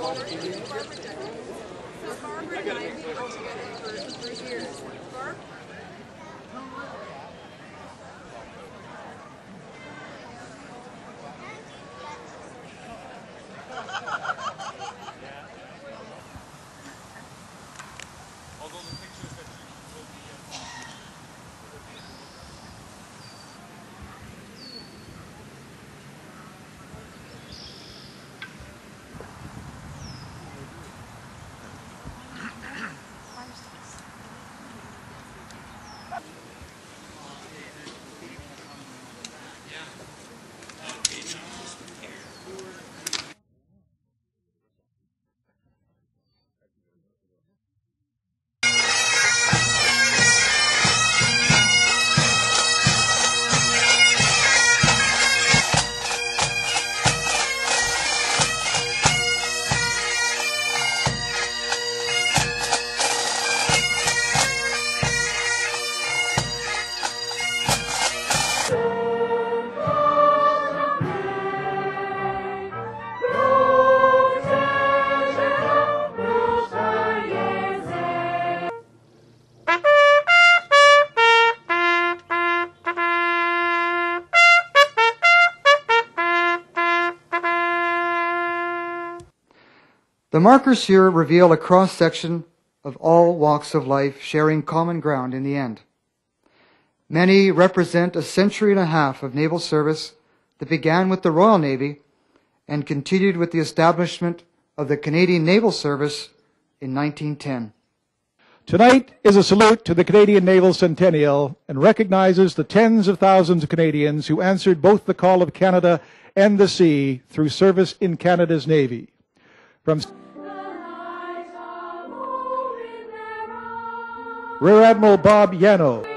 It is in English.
Barbara and I, we worked together for, for years. Barb? happy. The markers here reveal a cross section of all walks of life sharing common ground in the end. Many represent a century and a half of naval service that began with the Royal Navy and continued with the establishment of the Canadian Naval Service in 1910. Tonight is a salute to the Canadian Naval Centennial and recognizes the tens of thousands of Canadians who answered both the call of Canada and the sea through service in Canada's Navy. From Rear Admiral Bob Yanow.